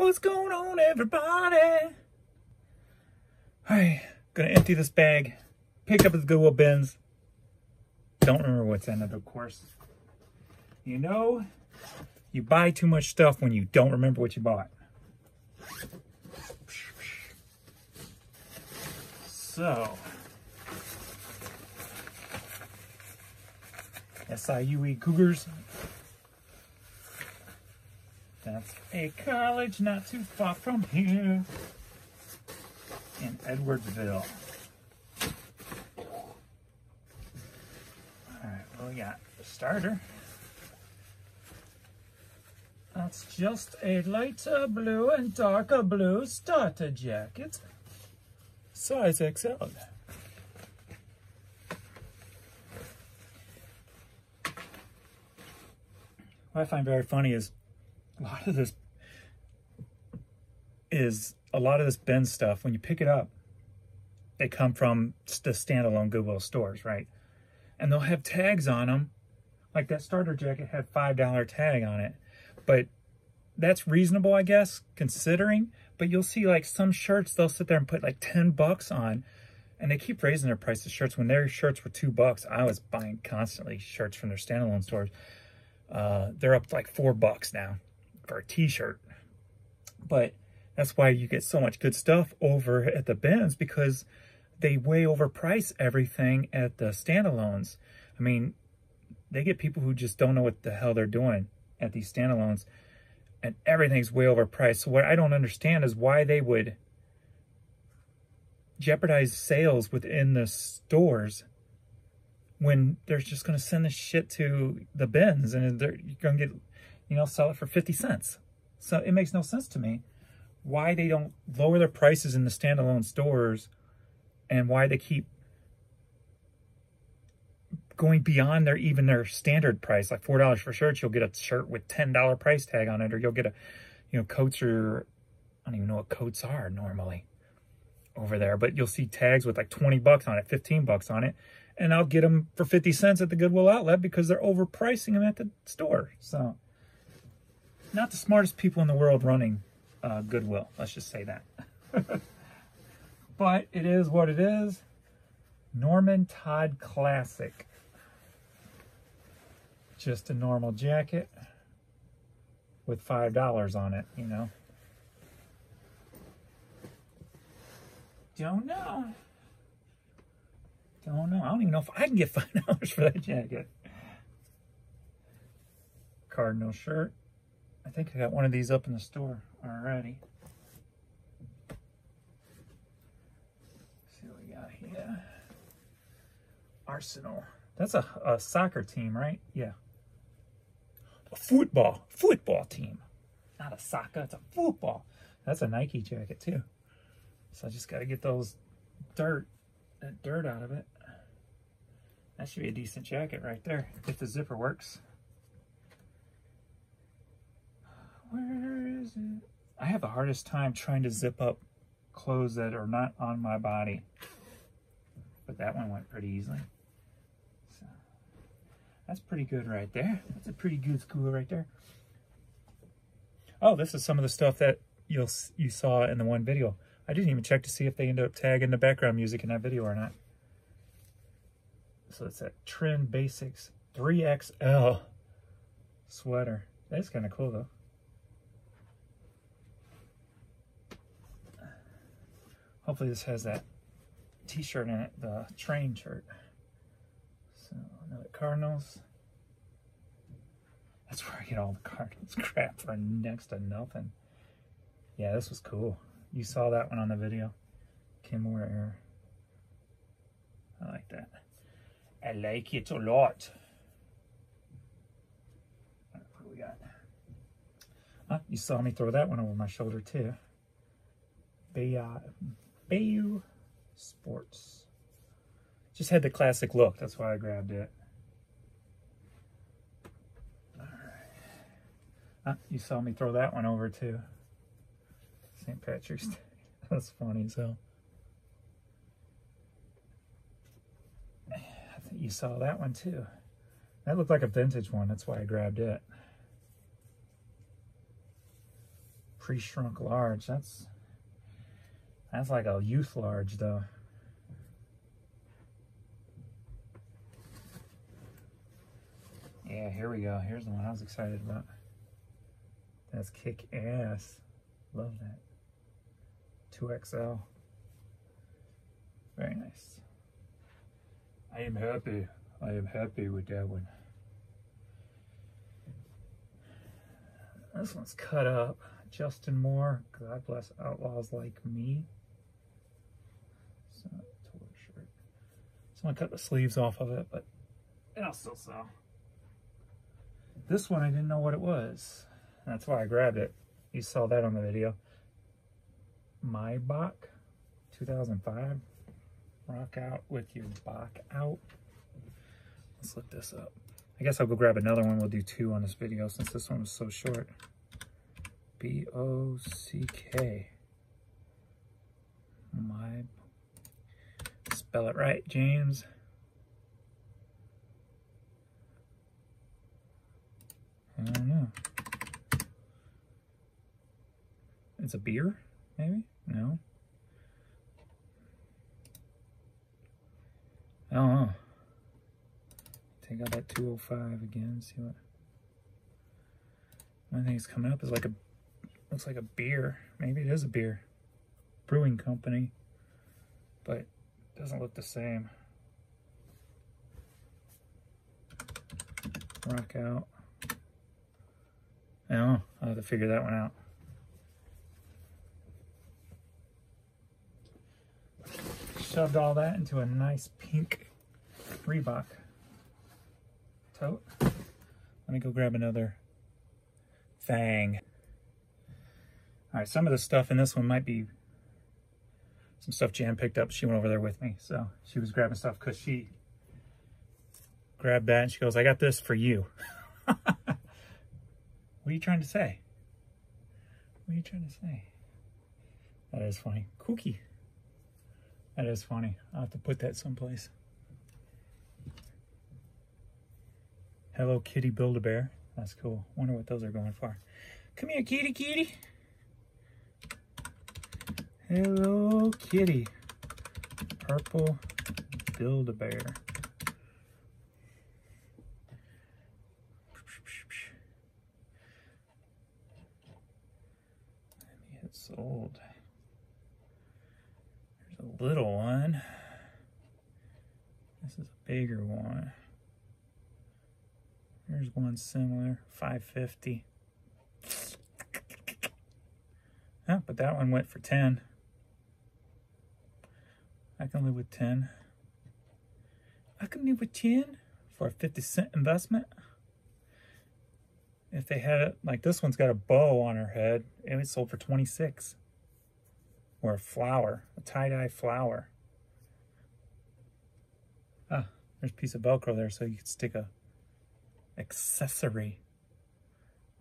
What's going on, everybody? Alright, gonna empty this bag. pick up the Goodwill bins. Don't remember what's in it, of course. You know, you buy too much stuff when you don't remember what you bought. So, SIUE Cougars. That's a college not too far from here in Edwardsville. Alright, well we got the starter. That's just a lighter uh, blue and darker blue starter jacket. Size XL. What I find very funny is a lot of this is a lot of this bin stuff. When you pick it up, they come from the standalone Goodwill stores, right? And they'll have tags on them. Like that starter jacket had $5 tag on it. But that's reasonable, I guess, considering. But you'll see like some shirts, they'll sit there and put like 10 bucks on. And they keep raising their price of shirts. When their shirts were two bucks, I was buying constantly shirts from their standalone stores. Uh, they're up like four bucks now for a t-shirt. But that's why you get so much good stuff over at the bins because they way overprice everything at the standalones. I mean, they get people who just don't know what the hell they're doing at these standalones and everything's way overpriced. So what I don't understand is why they would jeopardize sales within the stores when they're just going to send this shit to the bins and they're going to get, you know, sell it for 50 cents. So it makes no sense to me why they don't lower their prices in the standalone stores and why they keep going beyond their even their standard price, like four dollars for shirts, you'll get a shirt with ten dollar price tag on it, or you'll get a, you know, coats or I don't even know what coats are normally over there, but you'll see tags with like 20 bucks on it, 15 bucks on it, and I'll get them for 50 cents at the Goodwill outlet because they're overpricing them at the store. So, not the smartest people in the world running uh, Goodwill, let's just say that. but it is what it is. Norman Todd Classic just a normal jacket with $5 on it, you know. Don't know. Don't know. I don't even know if I can get $5 for that jacket. Cardinal shirt. I think I got one of these up in the store already. see what we got here. Arsenal. That's a, a soccer team, right? Yeah a football, football team. Not a soccer, it's a football. That's a Nike jacket too. So I just got to get those dirt, that dirt out of it. That should be a decent jacket right there, if the zipper works. Where is it? I have the hardest time trying to zip up clothes that are not on my body. But that one went pretty easily. So, That's pretty good right there. That's a pretty good school right there. Oh, this is some of the stuff that you'll you saw in the one video. I didn't even check to see if they ended up tagging the background music in that video or not. So it's that Trend Basics 3XL sweater. That's kind of cool though. Hopefully this has that t-shirt in it, the train shirt. So another Cardinals. That's where I get all the Cardinals crap for next to nothing. Yeah, this was cool. You saw that one on the video. Kenmore Air. I like that. I like it a lot. What we got? Oh, you saw me throw that one over my shoulder too. Bayou, Bayou Sports. Just had the classic look. That's why I grabbed it. Ah, you saw me throw that one over too. St. Patrick's Day. That's funny as hell. I think you saw that one too. That looked like a vintage one. That's why I grabbed it. pre-shrunk large. That's that's like a youth large though. Yeah, here we go. Here's the one I was excited about. That's kick ass. Love that. 2XL. Very nice. I am happy. I am happy with that one. This one's cut up. Justin Moore. God bless outlaws like me. So, shirt. Someone cut the sleeves off of it, but it'll still sell. This one, I didn't know what it was. That's why I grabbed it. You saw that on the video. My Maybach 2005. Rock out with your Bock out. Let's look this up. I guess I'll go grab another one. We'll do two on this video since this one was so short. B-O-C-K. My, spell it right, James. I don't know. It's a beer, maybe? No. I don't know. Take out that 205 again, see what. One thing that's coming up is like a, looks like a beer. Maybe it is a beer. Brewing company, but doesn't look the same. Rock out. No, I'll have to figure that one out. Shoved all that into a nice pink Reebok tote. Let me go grab another Fang. All right, some of the stuff in this one might be some stuff Jan picked up. She went over there with me, so she was grabbing stuff because she grabbed that and she goes, I got this for you. What are you trying to say? What are you trying to say? That is funny. Kooky. That is funny. I'll have to put that someplace. Hello Kitty Build-A-Bear. That's cool. Wonder what those are going for. Come here, kitty, kitty. Hello Kitty. Purple Build-A-Bear. sold. There's a little one. This is a bigger one. There's one similar, 550. Yeah, but that one went for 10. I can live with 10. I can live with 10 for a 50 cent investment. If they had it like this one's got a bow on her head and it sold for 26 or a flower a tie-dye flower. Ah there's a piece of velcro there so you could stick a accessory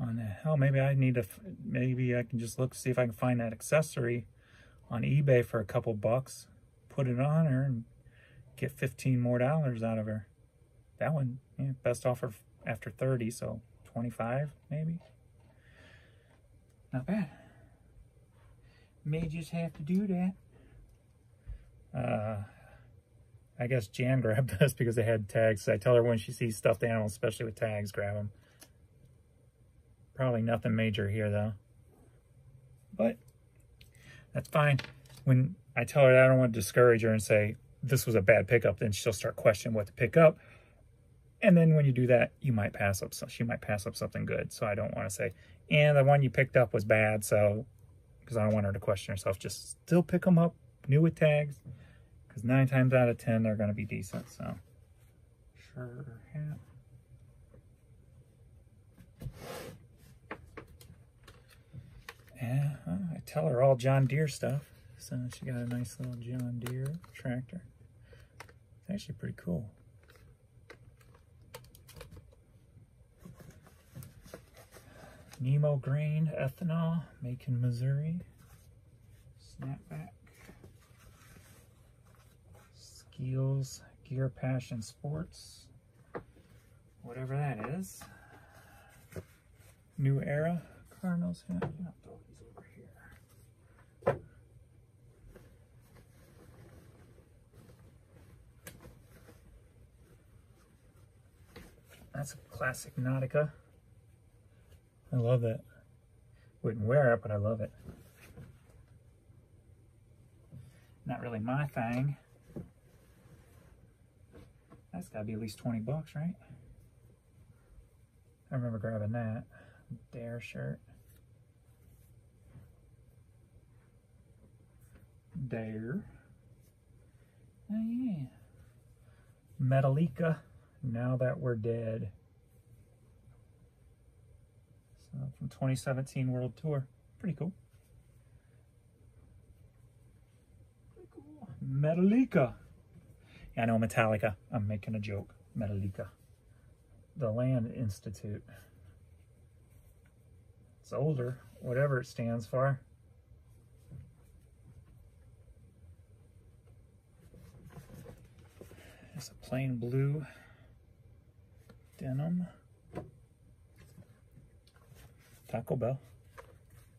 on that. Hell maybe i need to maybe i can just look see if i can find that accessory on ebay for a couple bucks put it on her and get 15 more dollars out of her that one yeah, best offer after 30 so 25 maybe. Not bad. May just have to do that. Uh, I guess Jan grabbed this because they had tags. I tell her when she sees stuffed animals, especially with tags, grab them. Probably nothing major here though. But that's fine. When I tell her that I don't want to discourage her and say, this was a bad pickup, then she'll start questioning what to pick up. And then when you do that, you might pass up, so she might pass up something good. So I don't want to say, and the one you picked up was bad. So, because I don't want her to question herself, just still pick them up, new with tags. Because nine times out of 10, they're going to be decent. So, sure have. Yeah, uh-huh, I tell her all John Deere stuff. She got a nice little John Deere tractor. It's actually pretty cool. Nemo Grain Ethanol, Macon, Missouri. Snapback. Skills Gear Passion Sports. Whatever that is. New Era Cardinals. throw these over Classic Nautica. I love that. Wouldn't wear it, but I love it. Not really my thing. That's got to be at least 20 bucks, right? I remember grabbing that. Dare shirt. Dare. Oh yeah. Metallica, Now That We're Dead. So from 2017 World Tour. Pretty cool. Pretty cool. Metallica. Yeah, I know Metallica. I'm making a joke. Metallica. The Land Institute. It's older, whatever it stands for. It's a plain blue denim. Taco Bell.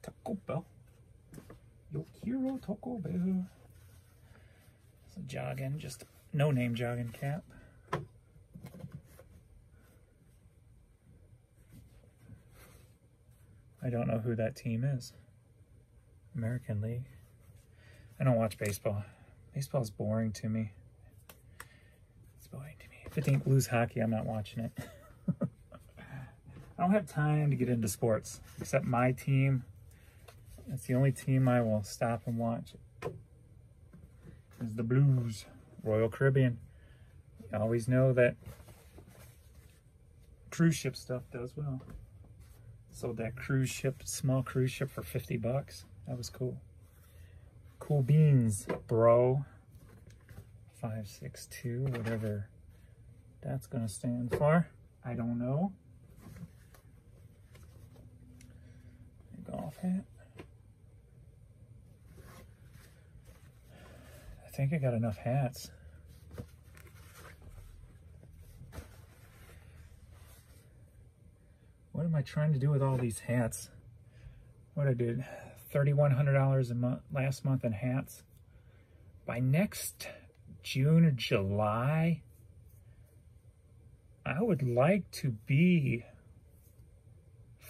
Taco Bell. Yokiro Taco Bell. It's a jogging, just no name jogging cap. I don't know who that team is. American League. I don't watch baseball. Baseball's boring to me. It's boring to me. If it ain't blues hockey, I'm not watching it. I don't have time to get into sports, except my team. It's the only team I will stop and watch. Is the Blues, Royal Caribbean. You always know that cruise ship stuff does well. Sold that cruise ship, small cruise ship for 50 bucks. That was cool. Cool beans, bro. 562, whatever that's to stand for. I don't know. Golf hat. I think I got enough hats. What am I trying to do with all these hats? What I did, $3,100 a month last month in hats. By next June or July, I would like to be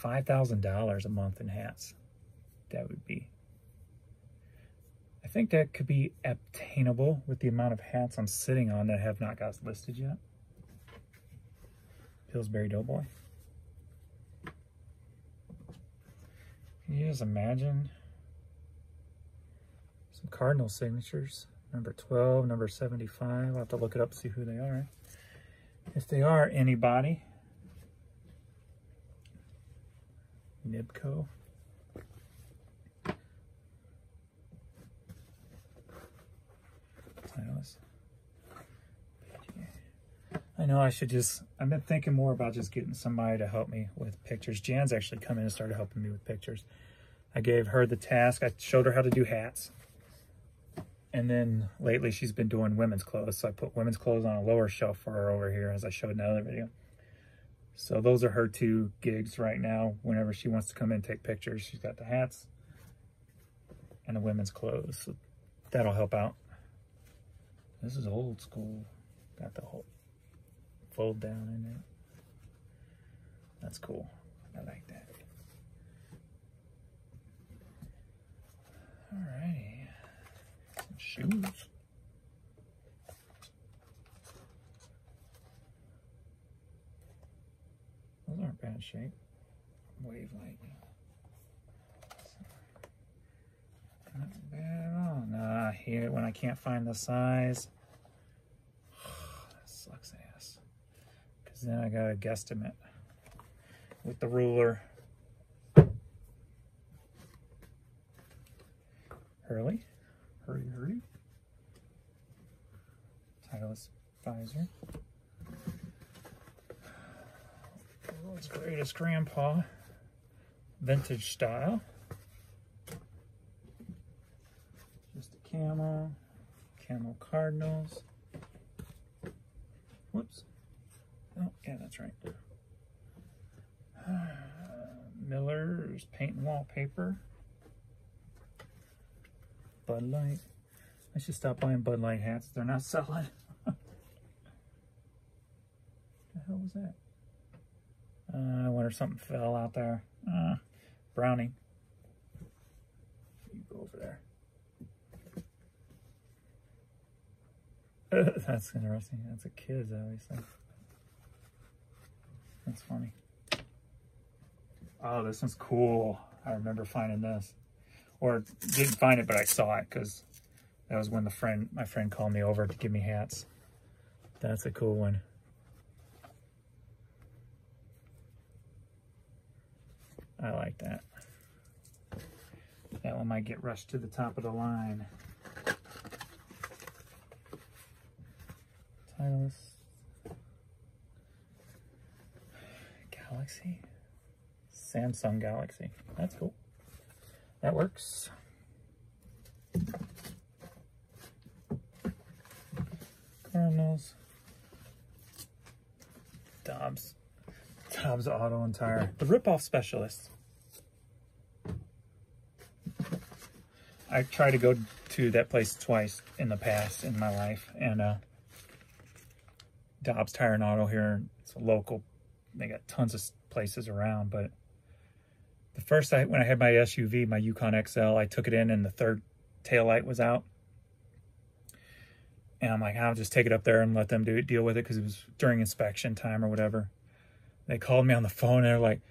$5,000 a month in hats. That would be. I think that could be obtainable with the amount of hats I'm sitting on that have not got listed yet. Pillsbury Doughboy. Can you just imagine some Cardinal signatures? Number 12, number 75. I'll have to look it up, see who they are. If they are anybody. Nibco. I know I should just, I've been thinking more about just getting somebody to help me with pictures. Jan's actually come in and started helping me with pictures. I gave her the task. I showed her how to do hats. And then lately she's been doing women's clothes. So I put women's clothes on a lower shelf for her over here as I showed in another video. So those are her two gigs right now. Whenever she wants to come in and take pictures, she's got the hats and the women's clothes. So that'll help out. This is old school. Got the whole fold down in it. That's cool. I like that. Alrighty. Some shoes. Those aren't bad shape. Wave lightning. Not bad at Nah, here when I can't find the size. that sucks ass. Cause then I got a guesstimate with the ruler. Hurley. Hurry, hurry. Titleist visor. World's greatest grandpa. Vintage style. Camo. Camo Cardinals. Whoops. Oh, yeah, that's right. Miller's paint and wallpaper. Bud Light. I should stop buying Bud Light hats. They're not selling. what the hell was that? Uh, I wonder if something fell out there. Uh, Browning. You go over there. That's interesting. That's a kid's, obviously. That's funny. Oh, this one's cool. I remember finding this. Or didn't find it, but I saw it because that was when the friend, my friend called me over to give me hats. That's a cool one. I like that. That one might get rushed to the top of the line. Titleist. Galaxy? Samsung Galaxy. That's cool. That works. Cardinals. Dobbs. Dobbs Auto and Tire. The rip-off specialist. I tried to go to that place twice in the past in my life. And uh, Dobbs Tire and Auto here, it's a local. They got tons of places around. But the first, I, when I had my SUV, my Yukon XL, I took it in and the third tail light was out. And I'm like, I'll just take it up there and let them do it, deal with it because it was during inspection time or whatever. They called me on the phone and they're like,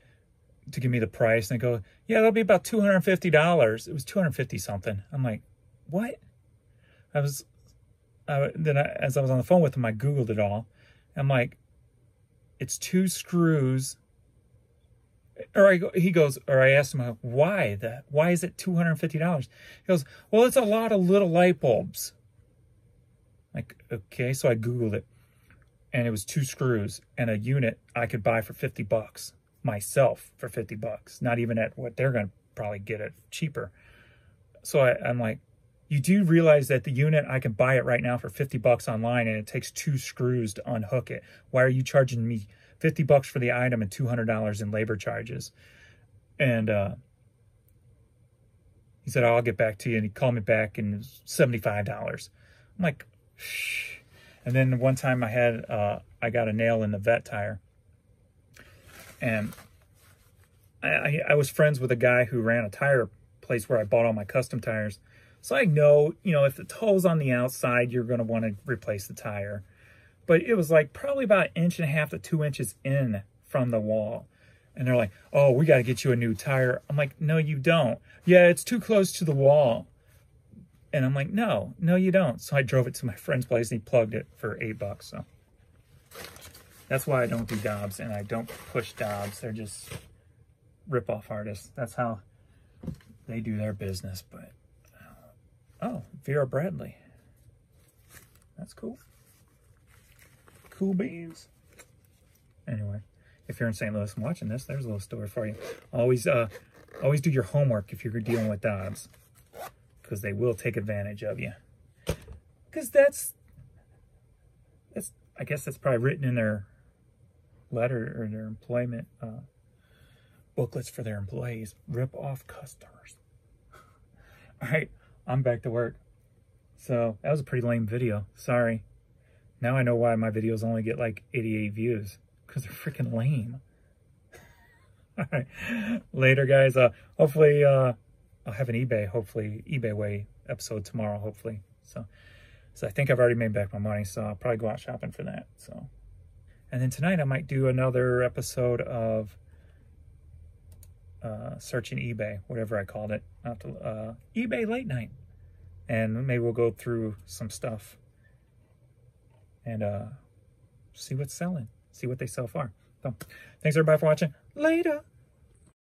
to give me the price. And they go, yeah, that'll be about $250. It was 250 something. I'm like, what? I was, I, then I, as I was on the phone with them, I Googled it all. I'm like, it's two screws. Or I, he goes, or I asked him, why the, Why is it $250? He goes, well, it's a lot of little light bulbs. Like, okay, so I Googled it and it was two screws and a unit I could buy for 50 bucks myself for 50 bucks, not even at what they're going to probably get it cheaper. So I, I'm like, you do realize that the unit, I can buy it right now for 50 bucks online and it takes two screws to unhook it. Why are you charging me 50 bucks for the item and $200 in labor charges? And uh, he said, oh, I'll get back to you. And he called me back and it was $75. I'm like, shh. And then one time I had, uh, I got a nail in the vet tire. And I, I, was friends with a guy who ran a tire place where I bought all my custom tires. So I know, you know, if the toe's on the outside, you're going to want to replace the tire. But it was like probably about an inch and a half to two inches in from the wall. And they're like, oh, we got to get you a new tire. I'm like, no, you don't. Yeah, it's too close to the wall. And I'm like, no, no, you don't. So I drove it to my friend's place and he plugged it for eight bucks. So that's why I don't do Dobbs and I don't push Dobbs. They're just rip-off artists. That's how they do their business. But uh, oh, Vera Bradley. That's cool. Cool beans. Anyway, if you're in St. Louis and watching this, there's a little story for you. Always, uh, always do your homework if you're dealing with Dobbs because they will take advantage of you. Because that's, that's, I guess that's probably written in their letter or their employment uh, booklets for their employees. Rip off customers. All right, I'm back to work. So that was a pretty lame video. Sorry. Now I know why my videos only get like 88 views because they're freaking lame. All right, later guys. Uh, hopefully, uh, I'll have an eBay, hopefully, eBay Way episode tomorrow, hopefully. So, so I think I've already made back my money, so I'll probably go out shopping for that. So, and then tonight I might do another episode of uh, searching eBay, whatever I called it, to, uh, eBay late night, and maybe we'll go through some stuff and uh, see what's selling, see what they sell for. So, thanks everybody for watching. Later.